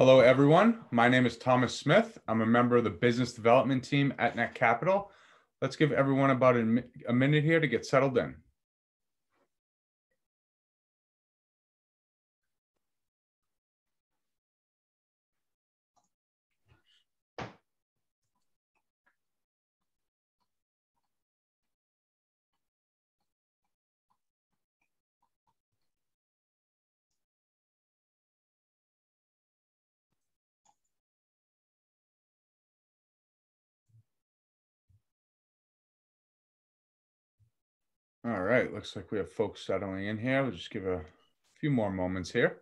Hello, everyone. My name is Thomas Smith. I'm a member of the business development team at Netcapital. Let's give everyone about a, a minute here to get settled in. All right, looks like we have folks settling in here. We'll just give a few more moments here.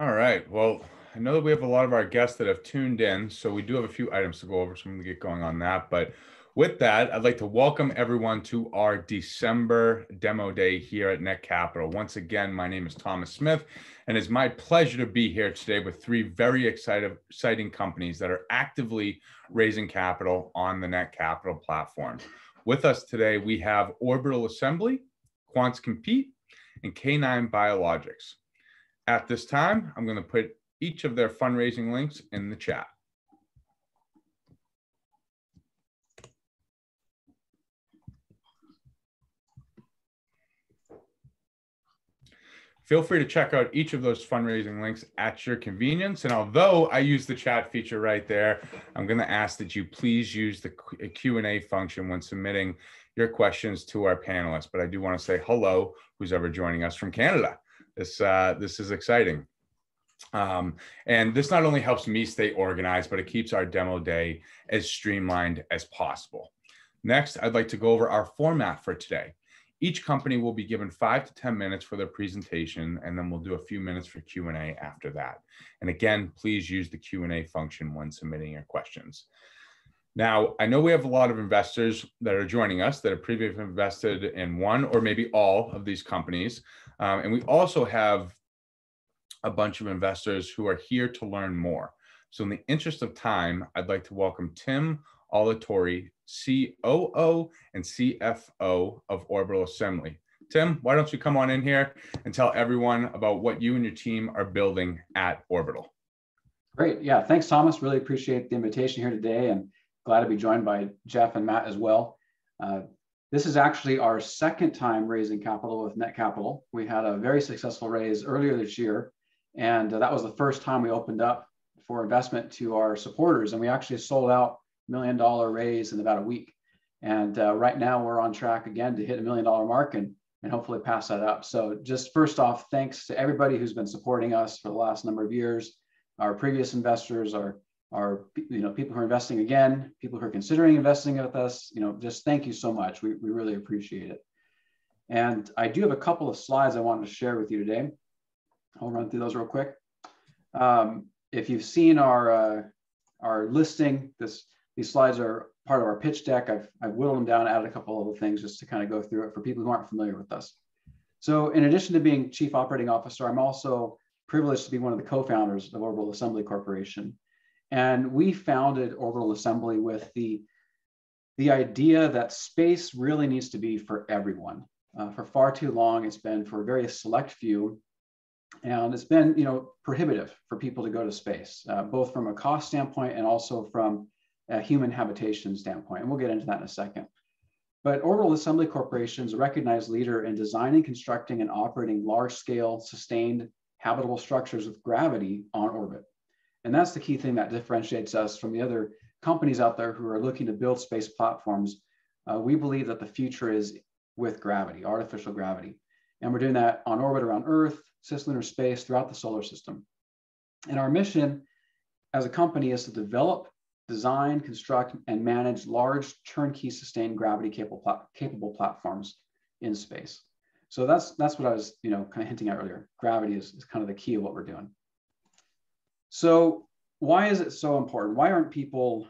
All right, well, I know that we have a lot of our guests that have tuned in, so we do have a few items to go over, so I'm going to get going on that. But with that, I'd like to welcome everyone to our December demo day here at Netcapital. Once again, my name is Thomas Smith, and it's my pleasure to be here today with three very excited, exciting companies that are actively raising capital on the Netcapital platform. With us today, we have Orbital Assembly, Quants Compete, and Canine Biologics. At this time, I'm going to put each of their fundraising links in the chat. Feel free to check out each of those fundraising links at your convenience. And although I use the chat feature right there, I'm going to ask that you please use the Q&A function when submitting your questions to our panelists. But I do want to say hello, who's ever joining us from Canada. This, uh, this is exciting. Um, and this not only helps me stay organized, but it keeps our demo day as streamlined as possible. Next, I'd like to go over our format for today. Each company will be given five to 10 minutes for their presentation, and then we'll do a few minutes for Q&A after that. And again, please use the Q&A function when submitting your questions. Now, I know we have a lot of investors that are joining us that have previously invested in one or maybe all of these companies. Um, and we also have a bunch of investors who are here to learn more. So in the interest of time, I'd like to welcome Tim Alatorre, COO and CFO of Orbital Assembly. Tim, why don't you come on in here and tell everyone about what you and your team are building at Orbital? Great. Yeah. Thanks, Thomas. Really appreciate the invitation here today and glad to be joined by Jeff and Matt as well. Uh, this is actually our second time raising capital with Netcapital. We had a very successful raise earlier this year and uh, that was the first time we opened up for investment to our supporters. And we actually sold out million dollar raise in about a week. And uh, right now we're on track again to hit a million dollar mark and, and hopefully pass that up. So just first off, thanks to everybody who's been supporting us for the last number of years, our previous investors, our, our you know, people who are investing again, people who are considering investing with us, you know, just thank you so much. We, we really appreciate it. And I do have a couple of slides I wanted to share with you today. I'll run through those real quick. Um, if you've seen our, uh, our listing, this, these slides are part of our pitch deck. I've, I've whittled them down, added a couple of things just to kind of go through it for people who aren't familiar with us. So in addition to being chief operating officer, I'm also privileged to be one of the co-founders of Orbital Assembly Corporation. And we founded Orbital Assembly with the, the idea that space really needs to be for everyone. Uh, for far too long, it's been for a very select few and it's been, you know, prohibitive for people to go to space, uh, both from a cost standpoint and also from a human habitation standpoint. And we'll get into that in a second. But Orbital Assembly Corporation is a recognized leader in designing, constructing, and operating large-scale, sustained, habitable structures with gravity on orbit. And that's the key thing that differentiates us from the other companies out there who are looking to build space platforms. Uh, we believe that the future is with gravity, artificial gravity. And we're doing that on orbit around Earth, cislunar space throughout the solar system. And our mission as a company is to develop, design, construct, and manage large turnkey sustained gravity capable, capable platforms in space. So that's, that's what I was you know, kind of hinting at earlier. Gravity is, is kind of the key of what we're doing. So why is it so important? Why aren't people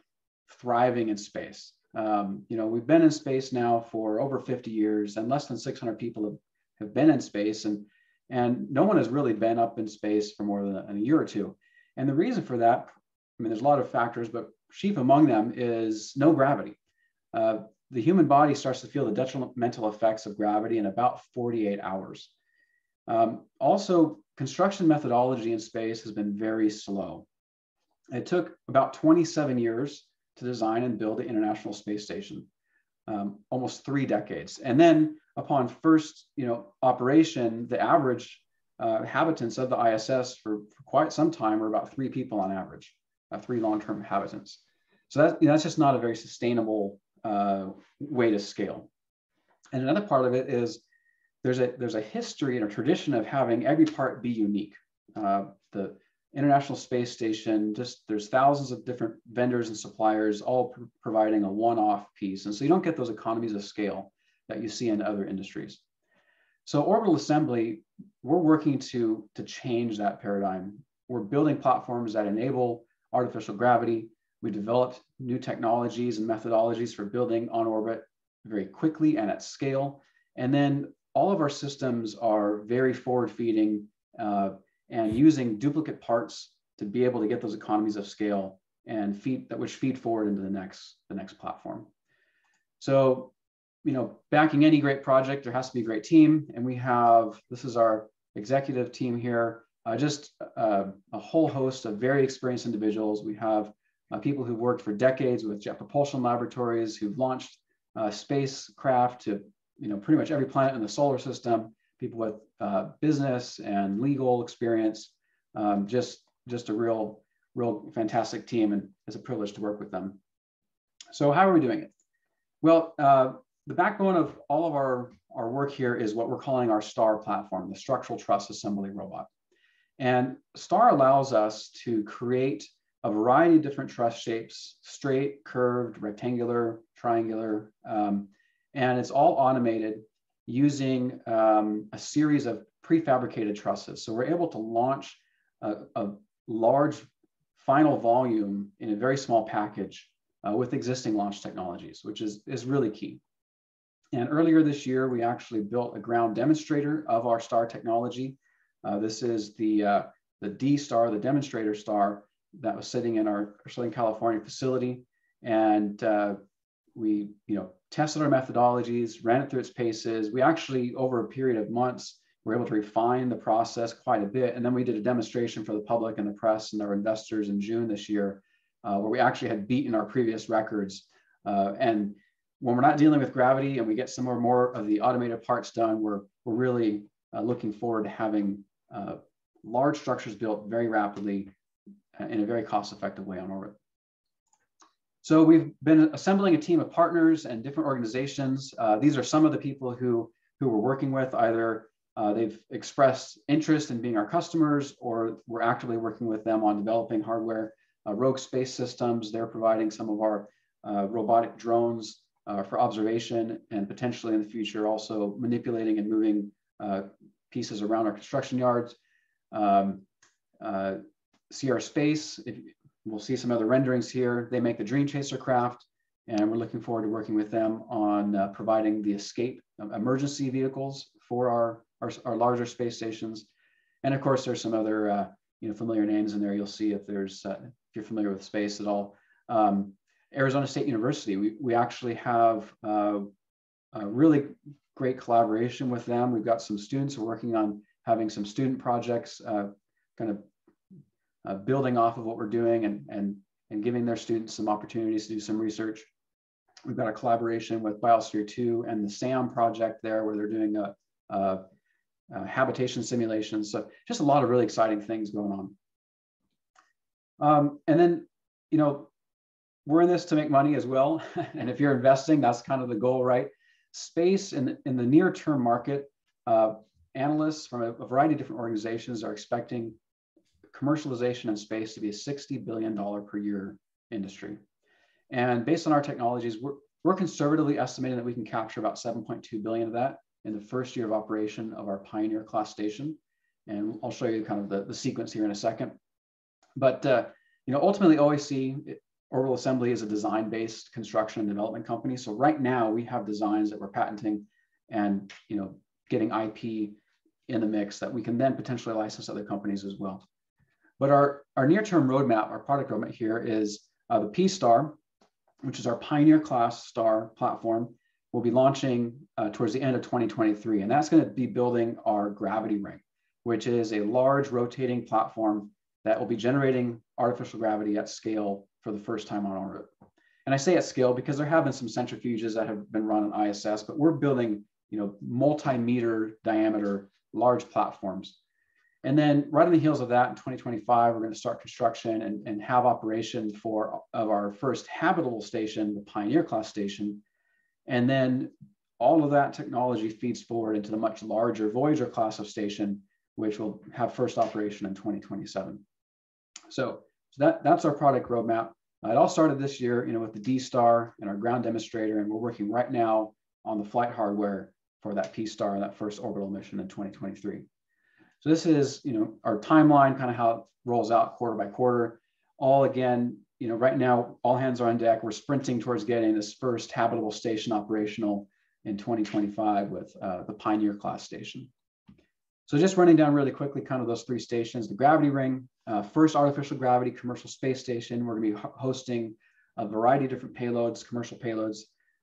thriving in space? Um, you know, we've been in space now for over 50 years, and less than 600 people have, have been in space, and and no one has really been up in space for more than a, year or two. And the reason for that, I mean, there's a lot of factors, but chief among them is no gravity. Uh, the human body starts to feel the detrimental effects of gravity in about 48 hours. Um, also, construction methodology in space has been very slow. It took about 27 years to design and build the International Space Station, um, almost three decades. And then upon first you know, operation, the average uh, inhabitants of the ISS for, for, quite some time were about three people on average, uh, three long-term inhabitants. So that, you know, that's just not a very sustainable uh, way to scale. And another part of it is there's a there's a history and a tradition of having every part be unique. Uh, the International Space Station, just there's thousands of different vendors and suppliers all pr providing a one-off piece. And so you don't get those economies of scale that you see in other industries. So orbital assembly, we're working to, to change that paradigm. We're building platforms that enable artificial gravity. We developed new technologies and methodologies for building on orbit very quickly and at scale. And then all of our systems are very forward feeding uh, and using duplicate parts to be able to get those economies of scale and feed that which feed forward into the next the next platform. So, you know, backing any great project, there has to be a great team, and we have this is our executive team here, uh, just uh, a whole host of very experienced individuals. We have uh, people who've worked for decades with Jet Propulsion Laboratories, who've launched uh, spacecraft to you know pretty much every planet in the solar system people with uh, business and legal experience. Um, just just a real real fantastic team, and it's a privilege to work with them. So how are we doing it? Well, uh, the backbone of all of our our work here is what we're calling our STAR platform, the Structural Truss Assembly Robot. And STAR allows us to create a variety of different truss shapes, straight, curved, rectangular, triangular, um, and it's all automated using um, a series of prefabricated trusses. So we're able to launch a, a large final volume in a very small package uh, with existing launch technologies, which is, is really key. And earlier this year, we actually built a ground demonstrator of our STAR technology. Uh, this is the, uh, the D star, the demonstrator star that was sitting in our Southern California facility. And uh, we, you know, tested our methodologies, ran it through its paces. We actually, over a period of months, were able to refine the process quite a bit. And then we did a demonstration for the public and the press and our investors in June this year, uh, where we actually had beaten our previous records. Uh, and when we're not dealing with gravity and we get some or more of the automated parts done, we're, we're really uh, looking forward to having uh, large structures built very rapidly uh, in a very cost-effective way on orbit. So we've been assembling a team of partners and different organizations. Uh, these are some of the people who, who we're working with. Either uh, they've expressed interest in being our customers or we're actively working with them on developing hardware. Uh, Rogue Space Systems, they're providing some of our uh, robotic drones uh, for observation and potentially in the future also manipulating and moving uh, pieces around our construction yards. Um, Sierra Space, if, We'll see some other renderings here. They make the Dream Chaser craft, and we're looking forward to working with them on uh, providing the escape emergency vehicles for our, our, our, larger space stations. And of course, there's some other uh, you know familiar names in there. You'll see if there's uh, if you're familiar with space at all. Um, Arizona State University. We we actually have uh, a really great collaboration with them. We've got some students working on having some student projects, uh, kind of uh, building off of what we're doing and, and, and giving their students some opportunities to do some research. We've got a collaboration with Biosphere 2 and the SAM project there where they're doing a, a, a habitation simulations. So just a lot of really exciting things going on. Um, and then, you know, we're in this to make money as well. and if you're investing, that's kind of the goal, right? Space in, in the near term market, uh, analysts from a, a, variety of different organizations are expecting commercialization in space to be a $60 billion per year industry. And based on our technologies, we're, we're conservatively estimating that we can capture about 7.2 billion of that in the first year of operation of our Pioneer class station. And I'll show you kind of the, the sequence here in a second. But uh, you know, ultimately OAC, it, Orbital Assembly is a design-based construction and development company. So right now we have designs that we're patenting and you know getting IP in the mix that we can then potentially license other companies as well. But our, our near-term roadmap, our product roadmap here is uh, the P-Star, which is our Pioneer class star platform, will be launching uh, towards the end of 2023. And that's going to be building our gravity ring, which is a large rotating platform that will be generating artificial gravity at scale for the first time on orbit. And I say at scale because there have been some centrifuges that have been run on ISS, but we're building, you know, multi-meter diameter large platforms. And then right on the heels of that in 2025, we're going to start construction and, and have operation for of our first habitable station, the Pioneer class station. And then all of that technology feeds forward into the much larger Voyager class of station, which will have first operation in 2027. So, so that, that's our product roadmap. It all started this year, you know, with the D-Star and our ground demonstrator, and we're working right now on the flight hardware for that P-Star, that first orbital mission in 2023. So this is, you know, our timeline, kind of how it rolls out quarter by quarter. All again, you know, right now, all hands are on deck. We're sprinting towards getting this first habitable station operational in 2025 with uh, the Pioneer class station. So just running down really quickly, kind of those three stations, the gravity ring, uh, first artificial gravity commercial space station. We're gonna be hosting a variety of different payloads, commercial payloads,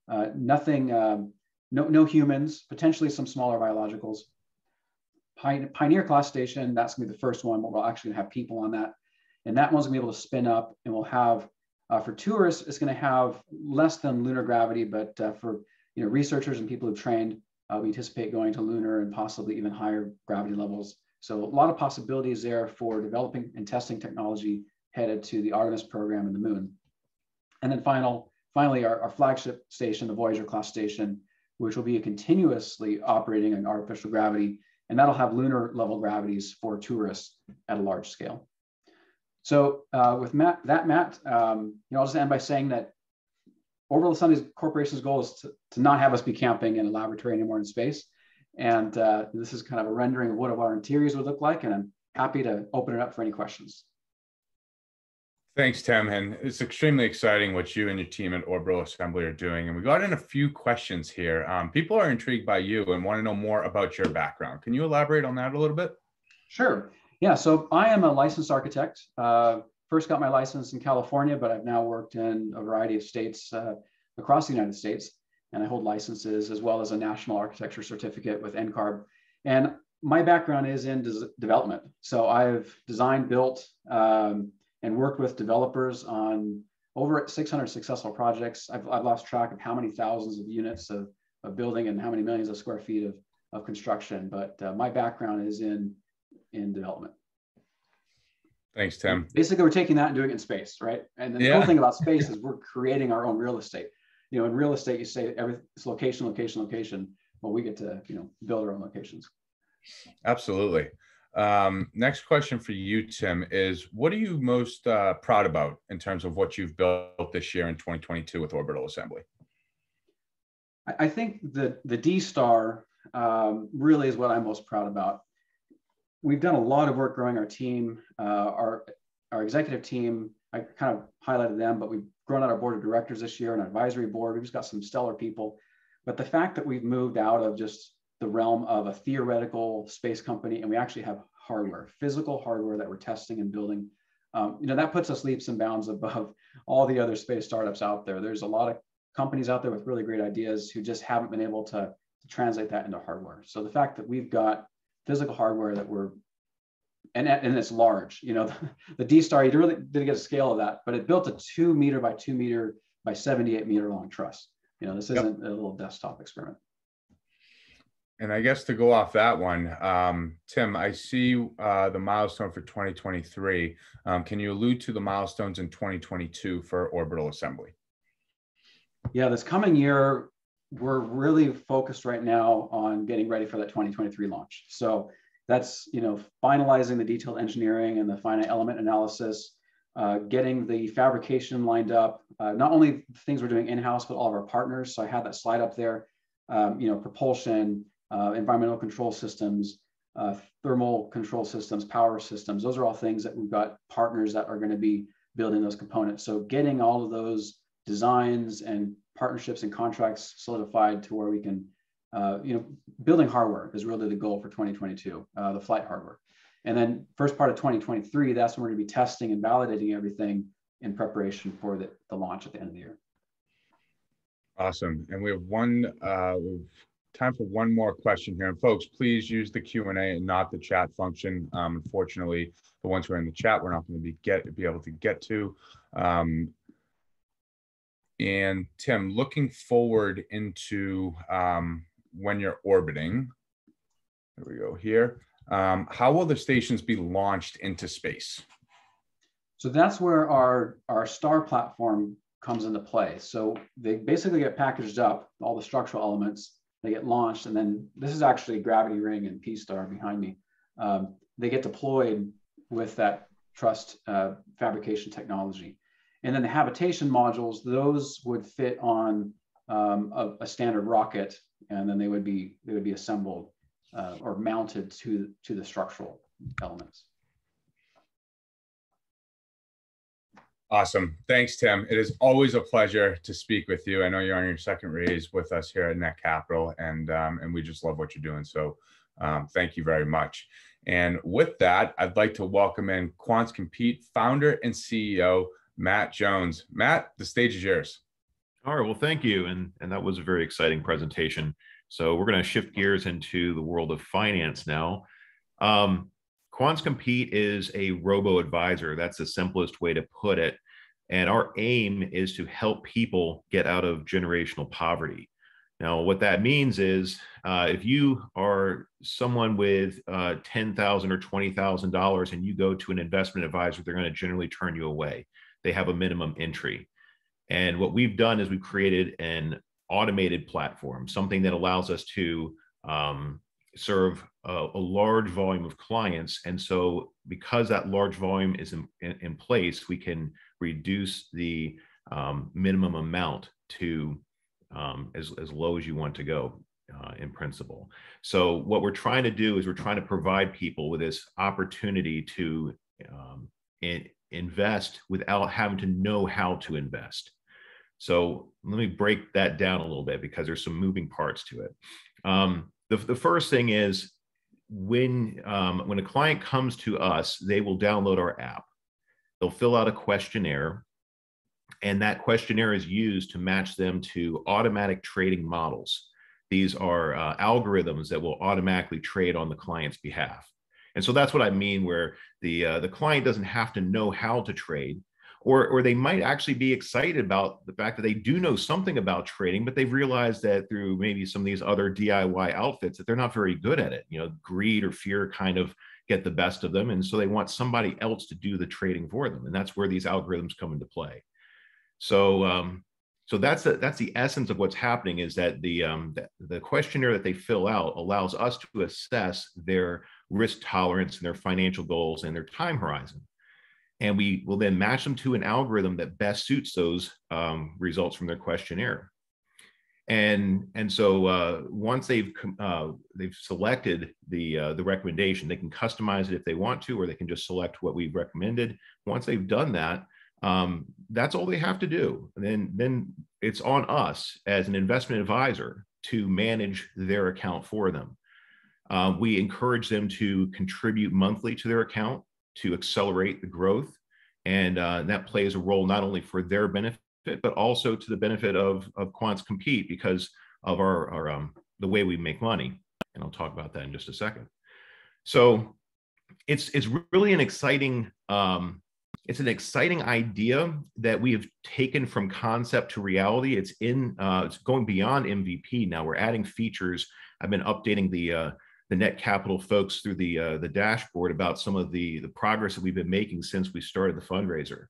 uh, nothing, um, no, no humans, potentially some smaller biologicals. Pioneer class station, that's gonna be the first one, but we'll actually have people on that. And that one's gonna be able to spin up and we'll have, uh, for tourists, it's gonna have less than lunar gravity, but uh, for you know researchers and people who've trained, uh, we anticipate going to lunar and possibly even higher gravity levels. So a lot of possibilities there for developing and testing technology headed to the Artemis program and the moon. And then final, finally, our, our flagship station, the Voyager class station, which will be a continuously operating in artificial gravity and that'll have lunar level gravities for tourists at a large scale. So uh, with Matt, that Matt, um, you know, I'll just end by saying that Orbital Assembly Corporation's goal is to, to not have us be camping in a laboratory anymore in space. And uh, this is kind of a rendering of what our interiors would look like. And I'm happy to open it up for any questions. Thanks, Tim. And it's extremely exciting what you and your team at Orbital Assembly are doing. And we got in a few questions here. Um, people are intrigued by you and want to know more about your background. Can you elaborate on that a little bit? Sure. Yeah. So I am a licensed architect. Uh, first got my license in California, but I've now worked in a variety of states uh, across the United States. And I hold licenses as well as a national architecture certificate with NCARB. And my background is in development. So I've designed, built, um, and worked with developers on over 600 successful projects. I've, I've lost track of how many thousands of units of, of building and how many millions of square feet of, of construction, but uh, my background is in, in development. Thanks, Tim. Basically, we're taking that and doing it in space, right? And the yeah. cool thing about space is we're creating our own real estate. You know, in real estate, you say every it's location, location, location. Well, we get to you know build our own locations. Absolutely. Um, next question for you, Tim, is what are you most uh, proud about in terms of what you've built this year in 2022 with Orbital Assembly? I think the the D Star um, really is what I'm most proud about. We've done a lot of work growing our team, uh, our our executive team. I kind of highlighted them, but we've grown out our board of directors this year and advisory board. We've just got some stellar people. But the fact that we've moved out of just the realm of a theoretical space company and we actually have hardware, physical hardware that we're testing and building. Um, you know, that puts us leaps and bounds above all the other space startups out there. There's a lot of companies out there with really great ideas who just haven't been able to, to translate that into hardware. So the fact that we've got physical hardware that we're and, and it's large, you know, the, the D-Star, you really didn't get a scale of that, but it built a two meter by two meter by 78 meter long truss. You know, this isn't yep. a little desktop experiment. And I guess to go off that one, um, Tim, I see uh, the milestone for 2023. Um, can you allude to the milestones in 2022 for orbital assembly? Yeah, this coming year, we're really focused right now on getting ready for that 2023 launch. So that's you know finalizing the detailed engineering and the finite element analysis, uh, getting the fabrication lined up. Uh, not only things we're doing in-house, but all of our partners. So I had that slide up there. Um, you know, propulsion, uh, environmental control systems, uh, thermal control systems, power systems. Those are all things that we've got partners that are going to be building those components. So getting all of those designs and partnerships and contracts solidified to where we can, uh, you know, building hardware is really the goal for 2022, uh, the flight hardware. And then first part of 2023, that's when we're gonna be testing and validating everything in preparation for the, the launch at the end of the year. Awesome. And we have one, uh, we've time for one more question here. And folks, please use the Q&A and not the chat function. Um, unfortunately, the ones who are in the chat, we're not going to be get be able to get to. Um, and Tim, looking forward into um, when you're orbiting, there we go here. Um, how will the stations be launched into space? So that's where our, our STAR platform comes into play. So they basically get packaged up, all the structural elements, they get launched, and then this is actually Gravity Ring and P-Star behind me. Um, they get deployed with that truss uh, fabrication technology. And then the habitation modules, those would fit on um, a, a, standard rocket, and then they would be they would be assembled uh, or mounted to to the structural elements. Awesome. Thanks, Tim. It is always a pleasure to speak with you. I know you're on your second raise with us here at Netcapital, and um, and we just love what you're doing. So um, thank you very much. And with that, I'd like to welcome in Quants Compete founder and CEO Matt Jones. Matt, the stage is yours. All right. Well, thank you. And, and that was a very exciting presentation. So we're going to shift gears into the world of finance now. Um, Quants Compete is a robo advisor. That's the simplest way to put it. And our aim is to help people get out of generational poverty. Now, what that means is uh, if you are someone with uh, 10,000 or $20,000 and you go to an investment advisor, they're going to generally turn you away they have a minimum entry. And what we've done is we've created an automated platform, something that allows us to um, serve a, a, large volume of clients. And so, because that large volume is in, in, in place, we can reduce the um, minimum amount to um, as, as low as you want to go. Uh, in principle. So, what we're trying to do is we're trying to provide people with this opportunity to um, in, invest without having to know how to invest. So let me break that down a little bit because there's some moving parts to it. Um, the, the first thing is when um, when a client comes to us, they will download our app. They'll fill out a questionnaire, and that questionnaire is used to match them to automatic trading models. These are uh, algorithms that will automatically trade on the client's behalf. And so that's what I mean, where the uh, the client doesn't have to know how to trade, or or they might actually be excited about the fact that they do know something about trading, but they've realized that through maybe some of these other DIY outfits that they're not very good at it. You know, greed or fear kind of get the best of them, and so they want somebody else to do the trading for them, and that's where these algorithms come into play. So um, so that's the, that's the essence of what's happening is that the, um, the, the questionnaire that they fill out allows us to assess their risk tolerance and their financial goals and their time horizon and we will then match them to an algorithm that best suits those um, results from their questionnaire and and so uh, once they've uh, they've selected the uh, the recommendation they can customize it if they want to or they can just select what we've recommended once they've done that um, that's all they have to do. And then, then it's on us as an investment advisor to manage their account for them. Uh, we encourage them to contribute monthly to their account to accelerate the growth. And uh, that plays a role not only for their benefit, but also to the benefit of, of Quants Compete because of our, our um, the way we make money. And I'll talk about that in just a second. So it's, it's really an exciting um, it's an exciting idea that we have taken from concept to reality. It's in uh, it's going beyond MVP now. We're adding features. I've been updating the uh, the Netcapital folks through the uh, the dashboard about some of the the progress that we've been making since we started the fundraiser.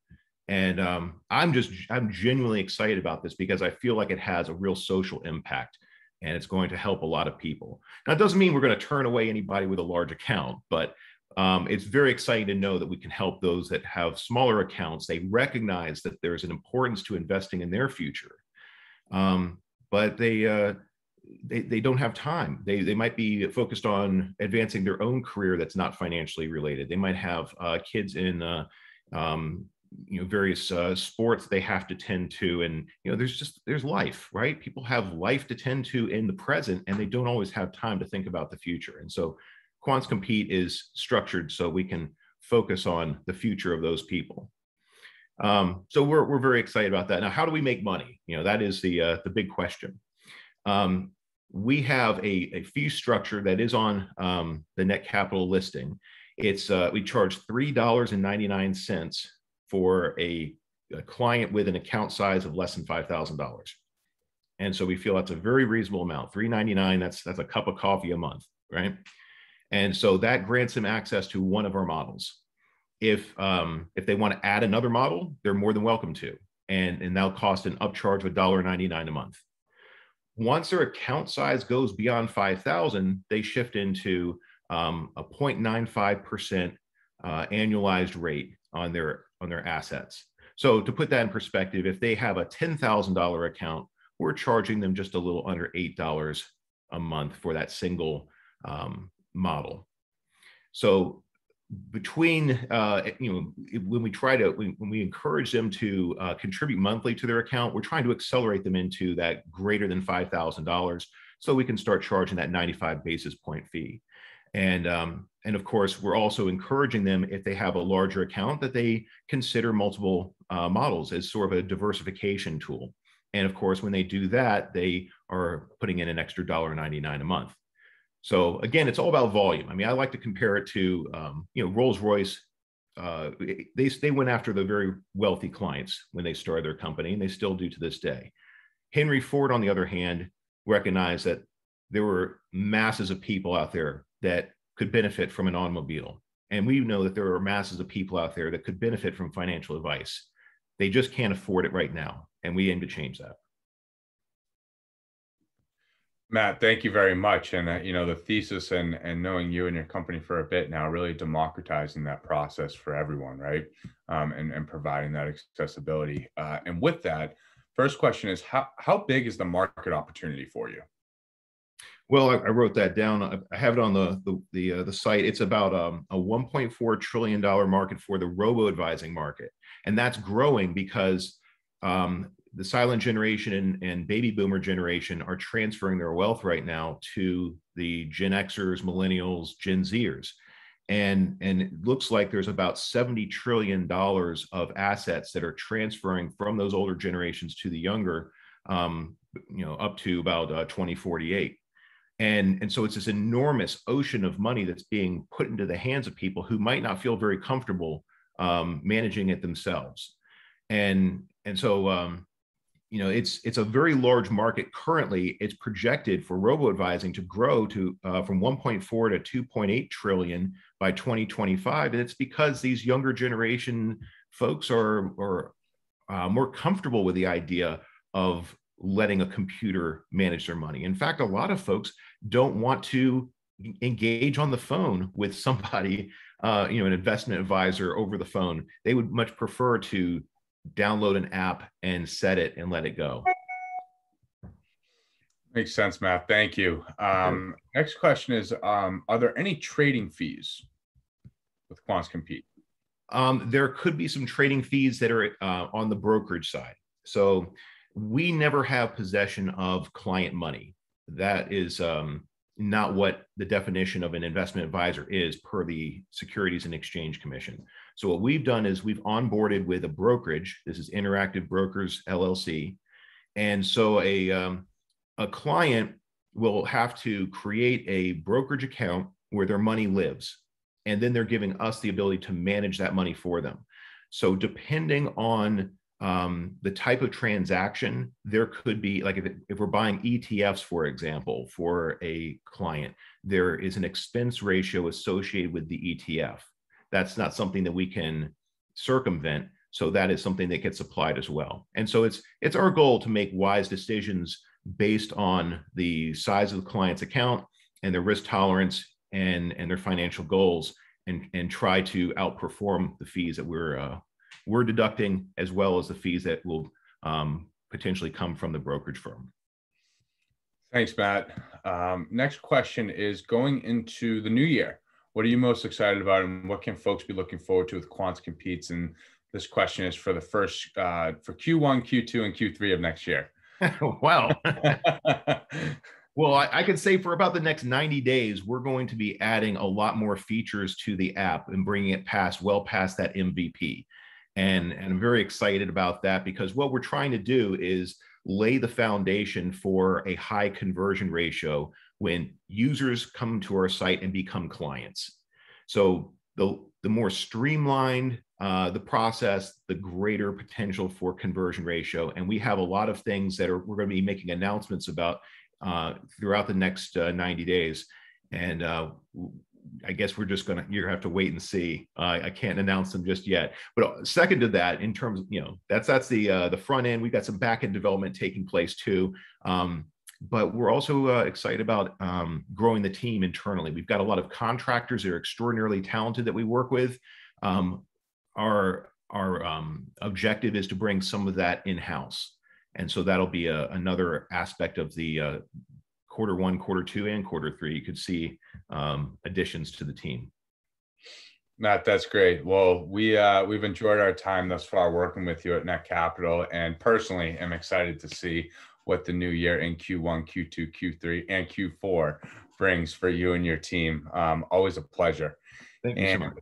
And um, I'm just I'm genuinely excited about this because I feel like it has a real social impact and it's going to help a lot of people. Now, it doesn't mean we're going to turn away anybody with a large account, but um, it's very exciting to know that we can help those that have smaller accounts. They recognize that there's an importance to investing in their future, um, but they, uh, they they don't have time. They they might be focused on advancing their own career that's not financially related. They might have uh, kids in uh, um, you know various uh, sports they have to tend to. And you know there's just there's life right? People have life to tend to in the present and they don't always have time to think about the future. And so quants compete is structured so we can focus on the future of those people. Um, so we're, we're very excited about that. Now how do we make money? You know that is the uh, the big question. Um, we have a, a fee structure that is on um, the Netcapital listing. It's uh, we charge three dollars and ninety nine cents for a, a, client with an account size of less than five thousand dollars, and so we feel that's a very reasonable amount. Three ninety nine. That's that's a cup of coffee a month, right? And so that grants them access to one of our models. If um, if they want to add another model, they're more than welcome to, and and that'll cost an upcharge of $1.99 a month. Once their account size goes beyond 5,000, they shift into um, a 0.95% uh, annualized rate on their on their assets. So to put that in perspective, if they have a $10,000 account, we're charging them just a little under $8 a month for that single um, model. So between uh, you know when we try to when, we encourage them to uh, contribute monthly to their account we're trying to accelerate them into that greater than $5000 so we can start charging that 95 basis point fee and, um, and of course, we're also encouraging them if they have a larger account that they consider multiple uh, models as sort of a diversification tool. And of course, when they do that, they are putting in an extra $1.99 a month. So again, it's all about volume. I mean, I like to compare it to, um, you know, Rolls-Royce. Uh, they, they went after the very wealthy clients when they started their company, and they still do to this day. Henry Ford, on the other hand, recognized that there were masses of people out there that could benefit from an automobile. And we know that there are masses of people out there that could benefit from financial advice. They just can't afford it right now. And we aim to change that. Matt, thank you very much. And uh, you know the thesis and and knowing you and your company for a bit now, really democratizing that process for everyone, right? Um, and and providing that accessibility. Uh, and with that, first question is how how big is the market opportunity for you? Well, I, I, wrote that down. I have it on the the the, uh, the site. It's about um, a 1.4 trillion dollar market for the robo advising market, and that's growing because um, the silent generation and, and baby boomer generation are transferring their wealth right now to the Gen Xers, millennials, Gen Zers. And, and it looks like there's about $70 trillion of assets that are transferring from those older generations to the younger, um, you know, up to about uh, 2048 and and so it's this enormous ocean of money that's being put into the hands of people who might not feel very comfortable um, managing it themselves. And and so um, you know it's it's a very large market currently. It's projected for robo advising to grow to uh, from 1.4 to 2.8 trillion by 2025 and it's because these younger generation folks are are uh, more comfortable with the idea of letting a computer manage their money. In fact, a lot of folks don't want to engage on the phone with somebody, uh, you know, an investment advisor over the phone. They would much prefer to download an app and set it and let it go. Makes sense, Matt. Thank you. Um, next question is um, Are there any trading fees with Quants Compete? Um, there could be some trading fees that are uh, on the brokerage side. So we never have possession of client money. That is um, not what the definition of an investment advisor is per the Securities and Exchange Commission. So what we've done is we've onboarded with a brokerage. This is Interactive Brokers LLC, and so a um, a client will have to create a brokerage account where their money lives, and then they're giving us the ability to manage that money for them. So depending on um, the type of transaction there could be like if, it, if we're buying etfs for example for a client there is an expense ratio associated with the etf that's not something that we can circumvent so that is something that gets applied as well. And so it's it's our goal to make wise decisions based on the size of the client's account and their risk tolerance and and their financial goals and and try to outperform the fees that we're uh, we're deducting as well as the fees that will um, potentially come from the brokerage firm. Thanks, Matt. Um, next question is going into the new year. What are you most excited about, and what can folks be looking forward to with Quants Competes And this question is for the first uh, for Q1, Q2, and Q3 of next year. wow. well, I, I can say for about the next 90 days, we're going to be adding a lot more features to the app and bringing it past well past that MVP. And, and I'm very excited about that because what we're trying to do is lay the foundation for a high conversion ratio when users come to our site and become clients. So the, the more streamlined uh, the process, the greater potential for conversion ratio. And we have a lot of things that are, we're going to be making announcements about uh, throughout the next uh, 90 days. And uh, I guess we're just gonna you have to wait and see. Uh, I can't announce them just yet. But uh, second to that, in terms of you know that's that's the uh, the front end. We've got some back end development taking place too. Um, but we're also uh, excited about um, growing the team internally. We've got a lot of contractors that are extraordinarily talented that we work with. Um, our our um, objective is to bring some of that in house, and so that'll be a, another aspect of the uh, quarter one, quarter two, and quarter three. You could see um, additions to the team. Matt, that's great. Well, we uh, we've enjoyed our time thus far working with you at Netcapital, and personally, am excited to see what the new year in Q1, Q2, Q3, and Q4 brings for you and your team. Um, always a pleasure. Thank you and so much.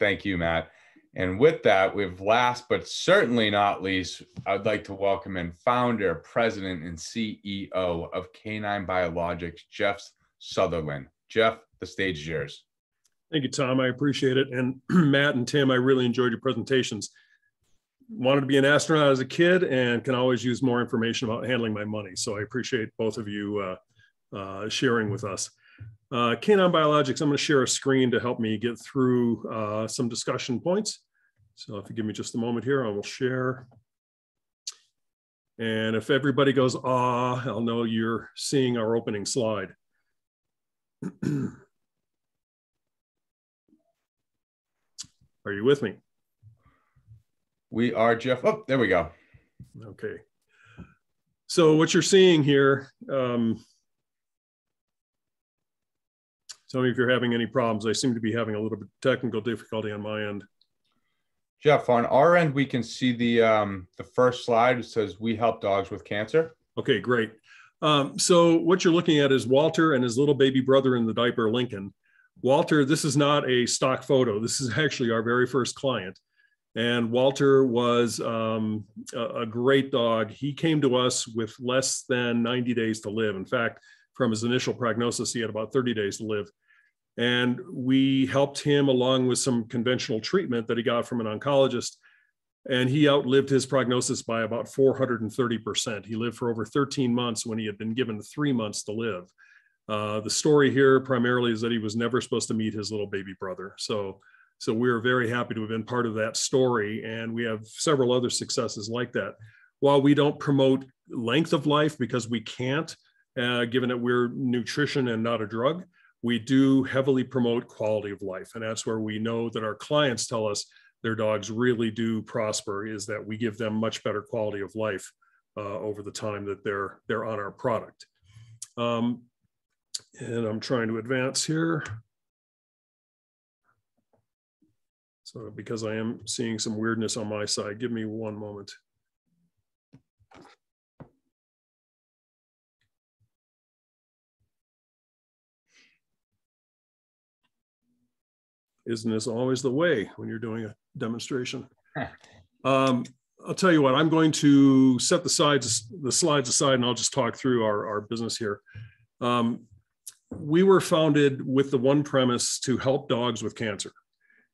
Thank you, Matt. And with that, we've last but certainly not least, I'd like to welcome in founder, president, and CEO of Canine Biologics, Jeff Sutherland. Jeff, the stage is yours. Thank you, Tom. I appreciate it. And Matt and Tim, I really enjoyed your presentations. Wanted to be an astronaut as a kid and can always use more information about handling my money. So I appreciate both of you uh, uh, sharing with us. Uh, Canine Biologics, I'm going to share a screen to help me get through uh, some discussion points. So if you give me just a moment here, I will share. And if everybody goes, ah, I'll know you're seeing our opening slide. Are you with me? We are, Jeff. Oh, there we go. Okay. So what you're seeing here, um, tell me if you're having any problems. I seem to be having a little bit of technical difficulty on my end. Jeff, on our end, we can see the um, the first slide. It says we help dogs with cancer. Okay, great. Um, so what you're looking at is Walter and his little baby brother in the diaper, Lincoln. Walter, this is not a stock photo. This is actually our very first client. And Walter was um, a, a great dog. He came to us with less than 90 days to live. In fact, from his initial prognosis, he had about 30 days to live. And we helped him along with some conventional treatment that he got from an oncologist. And he outlived his prognosis by about 430%. He lived for over 13 months when he had been given three months to live. Uh, the story here primarily is that he was never supposed to meet his little baby brother. So, so we're very happy to have been part of that story. And we have several other successes like that. While we don't promote length of life because we can't, uh, given that we're nutrition and not a drug, we do heavily promote quality of life. And that's where we know that our clients tell us their dogs really do prosper is that we give them much better quality of life uh, over the time that they're, they're on our product. Um, and I'm trying to advance here. So because I am seeing some weirdness on my side, give me one moment. Isn't this always the way when you're doing a demonstration? Um, I'll tell you what, I'm going to set the sides, the slides aside, and I'll just talk through our, our business here. Um, we were founded with the one premise to help dogs with cancer.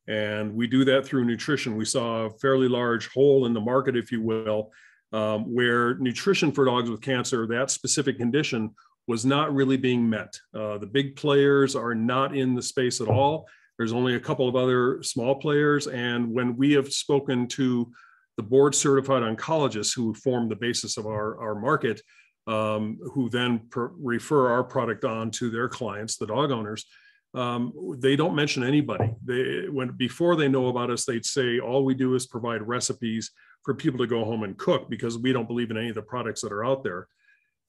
And we do that through nutrition. We saw a fairly large hole in the market, if you will, um, where nutrition for dogs with cancer, that specific condition, was not really being met. Uh, the big players are not in the space at all. There's only a couple of other small players. And when we have spoken to the board certified oncologists who form the basis of our, our market, um, who then per, refer our product on to their clients, the dog owners, um, they don't mention anybody. They when before they know about us, they'd say all we do is provide recipes for people to go home and cook because we don't believe in any of the products that are out there.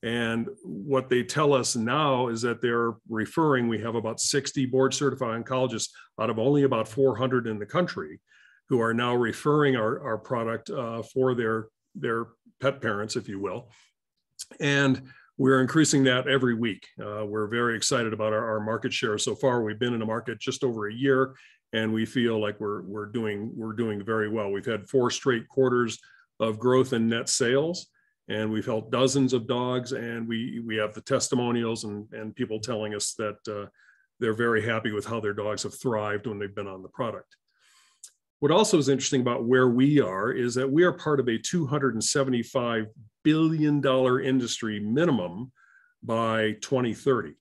And what they tell us now is that they're referring, we have about 60 board certified oncologists out of only about 400 in the country who are now referring our, our product uh, for their, their pet parents, if you will. And we're increasing that every week. Uh, we're very excited about our, our, market share so far. We've been in the market just over a year, and we feel like we're we're doing we're doing very well. We've had four straight quarters of growth in net sales, and we've helped dozens of dogs, and we we have the testimonials and and people telling us that uh, they're very happy with how their dogs have thrived when they've been on the product. What also is interesting about where we are is that we are part of a 275 billion dollar industry minimum by 2030.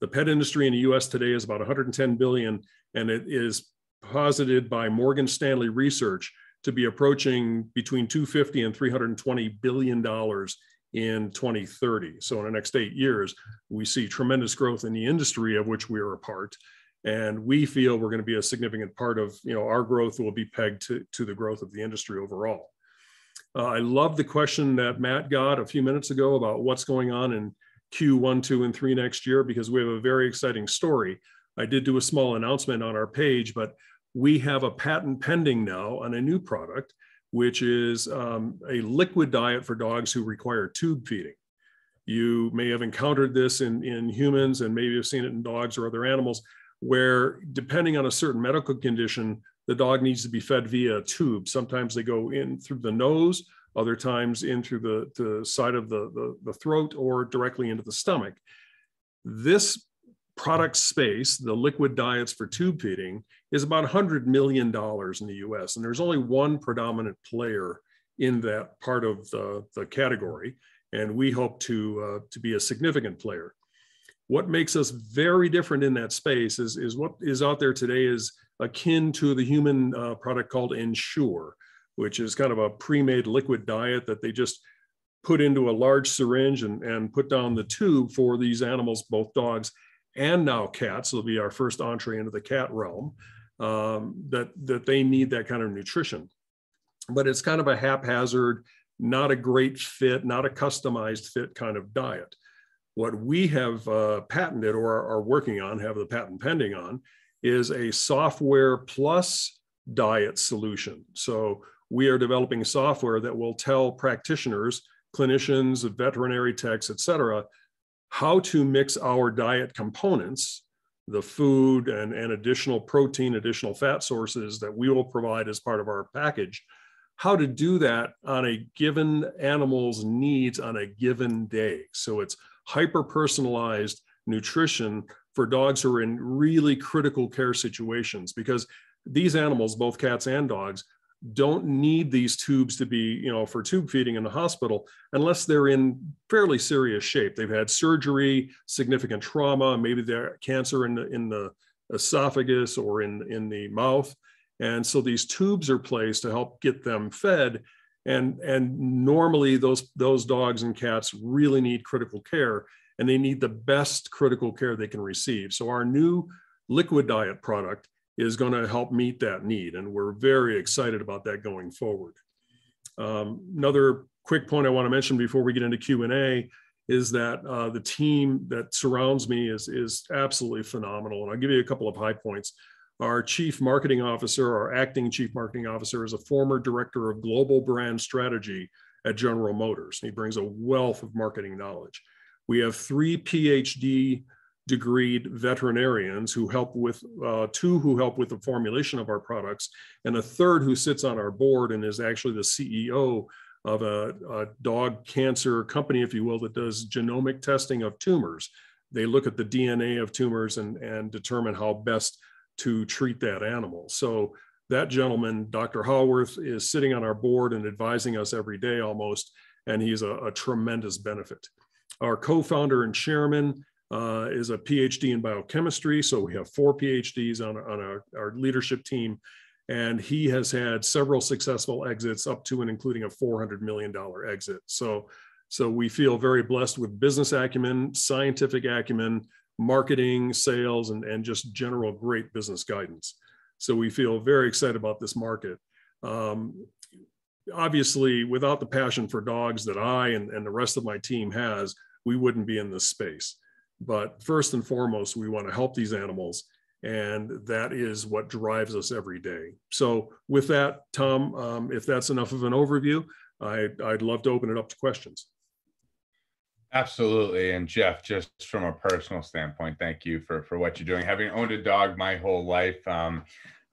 The pet industry in the US today is about 110 billion and it is posited by Morgan Stanley Research to be approaching between 250 and 320 billion dollars in 2030. So in the next 8 years, we see tremendous growth in the industry of which we are a part and we feel we're going to be a significant part of, you know, our growth will be pegged to to the growth of the industry overall. Uh, I love the question that Matt got a few minutes ago about what's going on in Q1, 2, and 3 next year, because we have a very exciting story. I did do a small announcement on our page, but we have a patent pending now on a new product, which is um, a liquid diet for dogs who require tube feeding. You may have encountered this in, in humans and maybe have seen it in dogs or other animals, where depending on a certain medical condition, the dog needs to be fed via a tube. Sometimes they go in through the nose, other times in through the, the side of the, the, the throat or directly into the stomach. This product space, the liquid diets for tube feeding, is about $100 million in the US. And there's only one predominant player in that part of the, the category. And we hope to, uh, to be a significant player. What makes us very different in that space is, is what is out there today is akin to the human uh, product called Ensure, which is kind of a pre-made liquid diet that they just put into a large syringe and, and put down the tube for these animals, both dogs and now cats. It'll be our first entree into the cat realm. Um, that that they need that kind of nutrition, but it's kind of a haphazard, not a great fit, not a customized fit kind of diet. What we have uh, patented or are, are working on, have the patent pending on, is a software plus diet solution. So we are developing software that will tell practitioners, clinicians, veterinary techs, et cetera, how to mix our diet components, the food and, and additional protein, additional fat sources that we will provide as part of our package, how to do that on a given animal's needs on a given day. So it's hyper personalized nutrition for dogs who are in really critical care situations because these animals, both cats and dogs, don't need these tubes to be, you know, for tube feeding in the hospital unless they're in fairly serious shape. They've had surgery, significant trauma, maybe they're cancer in the, in the esophagus or in, in the mouth. And so these tubes are placed to help get them fed. And, and normally those, those dogs and cats really need critical care and they need the best critical care they can receive. So our new liquid diet product is going to help meet that need. And we're very excited about that going forward. Um, another quick point I want to mention before we get into Q&A is that uh, the team that surrounds me is, is absolutely phenomenal. And I'll give you a couple of high points. Our chief marketing officer, our acting chief marketing officer, is a former director of global brand strategy at General Motors. He brings a wealth of marketing knowledge. We have three PhD degreed veterinarians who help with uh, two who help with the formulation of our products, and a third who sits on our board and is actually the CEO of a, a, dog cancer company, if you will, that does genomic testing of tumors. They look at the DNA of tumors and, and determine how best to treat that animal. So that gentleman, Dr. Haworth, is sitting on our board and advising us every day almost, and he's a, a tremendous benefit. Our co-founder and chairman uh, is a PhD in biochemistry. So we have four PhDs on, on our, our leadership team. And he has had several successful exits up to and including a $400 million exit. So, so we feel very blessed with business acumen, scientific acumen, marketing, sales, and, and just general great business guidance. So we feel very excited about this market. Um, obviously, without the passion for dogs that I and, and the rest of my team has, we wouldn't be in this space. But first and foremost, we want to help these animals. And that is what drives us every day. So, with that, Tom, um, if that's enough of an overview, I, I'd love to open it up to questions. Absolutely. And Jeff, just from a personal standpoint, thank you for, for what you're doing. Having owned a dog my whole life, um,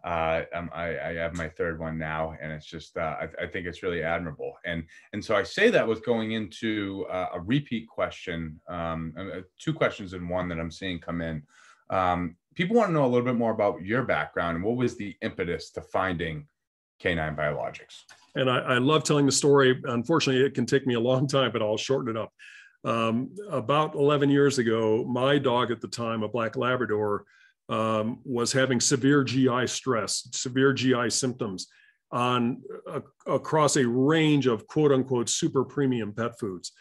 uh, um, I, I, have my third one now, and it's just uh, I, I, think it's really admirable. And and so I say that with going into uh, a repeat question, um, uh, two questions in one that I'm seeing come in. Um, people want to know a little bit more about your background and what was the impetus to finding Canine Biologics. And I, I love telling the story. Unfortunately, it can take me a long time, but I'll shorten it up. Um, about 11 years ago, my dog at the time, a black Labrador, um, was having severe GI stress, severe GI symptoms on uh, across a range of quote unquote super premium pet foods.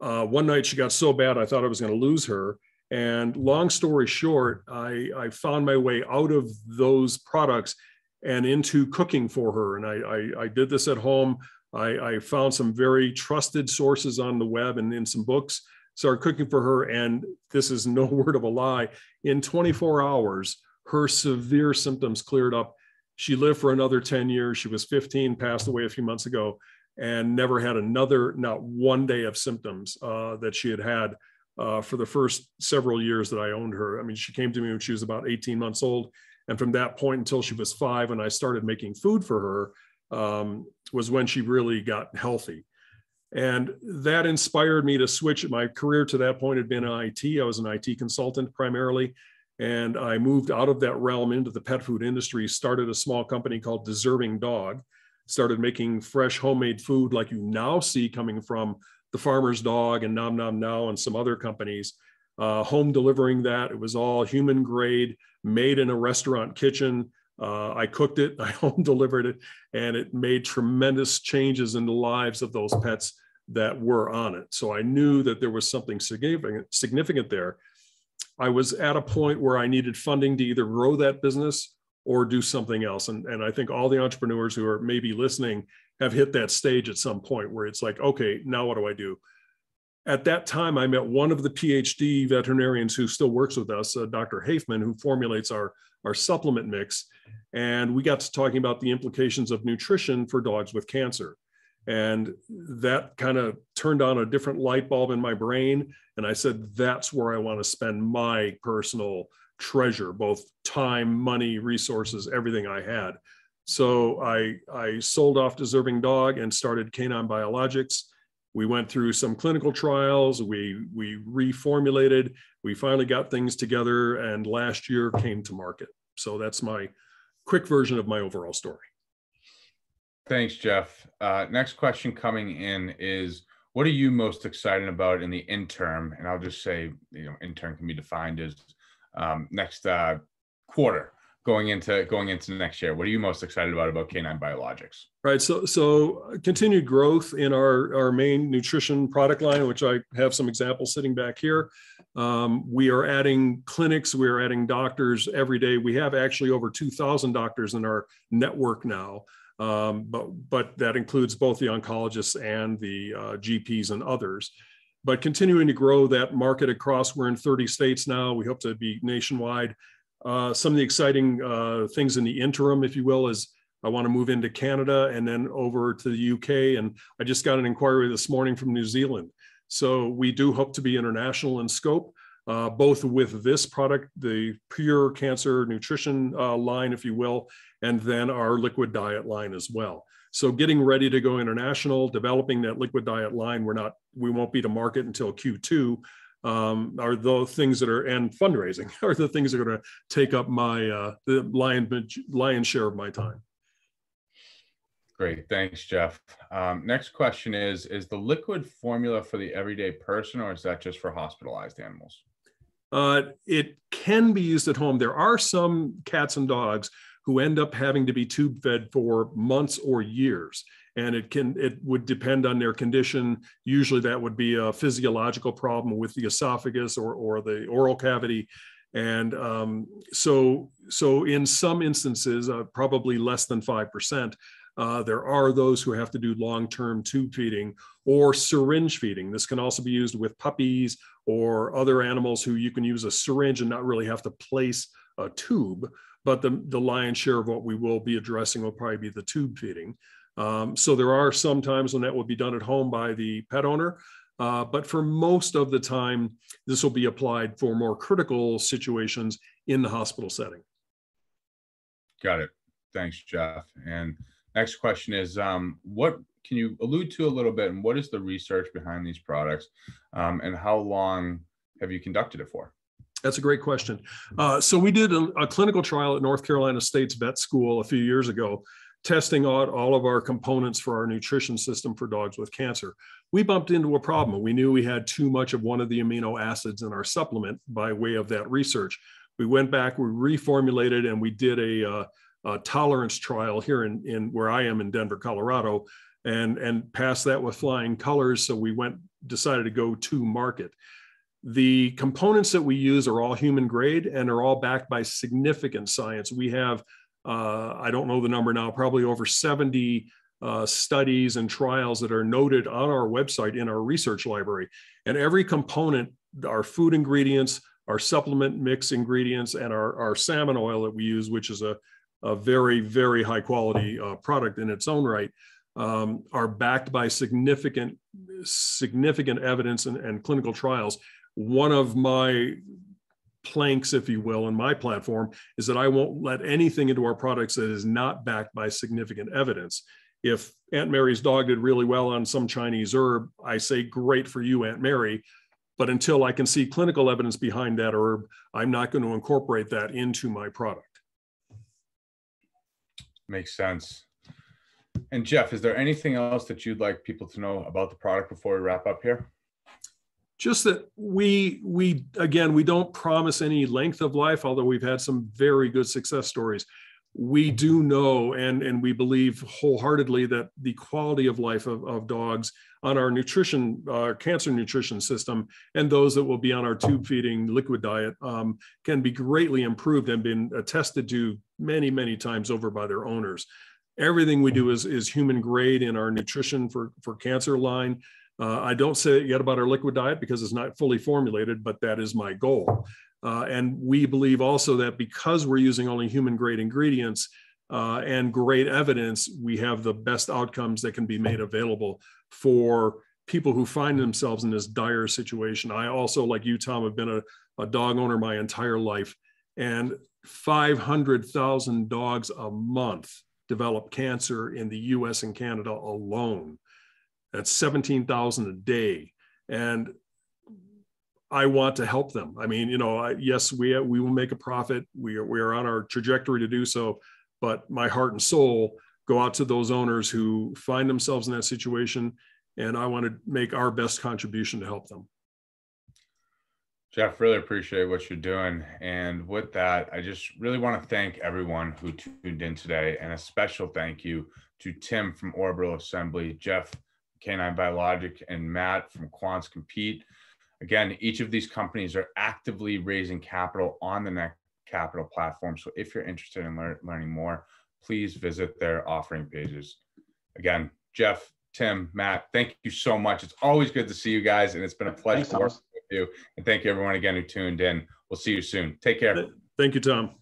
Uh, one night she got so bad I thought I was going to lose her. And long story short, I, I, found my way out of those products and into cooking for her. And I, I, I did this at home. I, I, found some very trusted sources on the web and in some books started cooking for her. And this is no word of a lie. In 24 hours, her severe symptoms cleared up. She lived for another 10 years. She was 15, passed away a few months ago, and never had another, not one day of symptoms uh, that she had had uh, for the first several years that I owned her. I mean, she came to me when she was about 18 months old. And from that point until she was five, and I started making food for her, um, was when she really got healthy. And that inspired me to switch. My career to that point had been in IT. I was an IT consultant primarily. And I moved out of that realm into the pet food industry, started a small company called Deserving Dog, started making fresh homemade food like you now see coming from the farmer's dog and Nom Nom Now and some other companies. Uh, home delivering that. It was all human grade, made in a restaurant kitchen. Uh, I cooked it, I home delivered it, and it made tremendous changes in the lives of those pets that were on it. So I knew that there was something significant, significant there. I was at a point where I needed funding to either grow that business or do something else. And, and I think all the entrepreneurs who are maybe listening have hit that stage at some point where it's like, okay, now what do I do? At that time, I met one of the PhD veterinarians who still works with us, uh, Dr. Hafman, who formulates our, our supplement mix. And we got to talking about the implications of nutrition for dogs with cancer. And that kind of turned on a different light bulb in my brain. And I said, that's where I want to spend my personal treasure, both time, money, resources, everything I had. So I, I sold off Deserving Dog and started Canine Biologics. We went through some clinical trials. We, we reformulated. We finally got things together and last year came to market. So that's my quick version of my overall story. Thanks, Jeff. Uh, next question coming in is what are you most excited about in the interim? And I'll just say, you know, interim can be defined as um, next uh, quarter going into going into next year. What are you most excited about about Canine Biologics? Right. So so continued growth in our our main nutrition product line, which I have some examples sitting back here. Um, we are adding clinics. We are adding doctors every day. We have actually over 2,000 doctors in our network now. Um, but, but that includes both the oncologists and the uh, GPs and others. But continuing to grow that market across, we're in 30 states now. We hope to be nationwide. Uh, some of the exciting uh, things in the interim, if you will, is I want to move into Canada and then over to the UK. And I just got an inquiry this morning from New Zealand. So we do hope to be international in scope. Uh, both with this product, the pure cancer nutrition uh, line, if you will, and then our liquid diet line as well. So getting ready to go international, developing that liquid diet line, we're not, we won't be to market until Q2. Um, are the things that are and fundraising are the things that are going to take up my uh, the lion lion's share of my time. Great, thanks, Jeff. Um, next question is: Is the liquid formula for the everyday person, or is that just for hospitalized animals? Uh, it can be used at home. There are some cats and dogs who end up having to be tube fed for months or years and it can it would depend on their condition usually that would be a physiological problem with the esophagus or, or the oral cavity and um, so so in some instances uh, probably less than 5% uh, there are those who have to do long-term tube feeding or syringe feeding. This can also be used with puppies or other animals who you can use a syringe and not really have to place a tube, but the, the lion's share of what we will be addressing will probably be the tube feeding. Um, so there are some times when that will be done at home by the pet owner, uh, but for most of the time, this will be applied for more critical situations in the hospital setting. Got it. Thanks, Jeff. And next question is, um, what can you allude to a little bit, and what is the research behind these products, um, and how long have you conducted it for? That's a great question. Uh, so we did a, a, clinical trial at North Carolina State's Vet School a few years ago, testing out all of our components for our nutrition system for dogs with cancer. We bumped into a problem. We knew we had too much of one of the amino acids in our supplement by way of that research. We went back, we reformulated, and we did a, uh, a tolerance trial here in, in where I am in Denver, Colorado, and and passed that with flying colors. So we went decided to go to market. The components that we use are all human grade and are all backed by significant science. We have, I don't know the number now, probably over 70 uh, studies and trials that are noted on our website in our research library. And every component, our food ingredients, our supplement mix ingredients, and our, our salmon oil that we use, which is a, a very, very high quality uh, product in its own right, um, are backed by significant, significant evidence and, and clinical trials one of my planks, if you will, in my platform is that I won't let anything into our products that is not backed by significant evidence. If Aunt Mary's dog did really well on some Chinese herb, I say, great for you, Aunt Mary. But until I can see clinical evidence behind that herb, I'm not going to incorporate that into my product. Makes sense. And Jeff, is there anything else that you'd like people to know about the product before we wrap up here? Just that we we again we don't promise any length of life although we've had some very good success stories. We do know and and we believe wholeheartedly that the quality of life of, of dogs on our nutrition our cancer nutrition system and those that will be on our tube feeding liquid diet um, can be greatly improved and been attested to many many times over by their owners. Everything we do is is human grade in our nutrition for for cancer line uh, I don't say it yet about our liquid diet because it's not fully formulated, but that is my goal. Uh, and we believe also that because we're using only human grade ingredients uh, and great evidence, we have the best outcomes that can be made available for people who find themselves in this dire situation. I also, like you, Tom, have been a, a dog owner my entire life, and 500,000 dogs a month develop cancer in the US and Canada alone. That's 17,000 a day. And I want to help them. I mean, you know, I, yes, we, we will make a profit. We are, we are on our trajectory to do so, but my heart and soul go out to those owners who find themselves in that situation. And I want to make our best contribution to help them. Jeff, really appreciate what you're doing. And with that, I just really want to thank everyone who tuned in today and a special thank you to Tim from Orbital Assembly. Jeff, Canine Biologic, and Matt from Quants Compete. Again, each of these companies are actively raising capital on the Net Capital platform. So if you're interested in lear- learning more, please visit their offering pages. Again, Jeff, Tim, Matt, thank you so much. It's always good to see you guys, and it's been a pleasure Thanks, working with you. And thank you, everyone, again who tuned in. We'll see you soon. Take care. Thank you, Tom.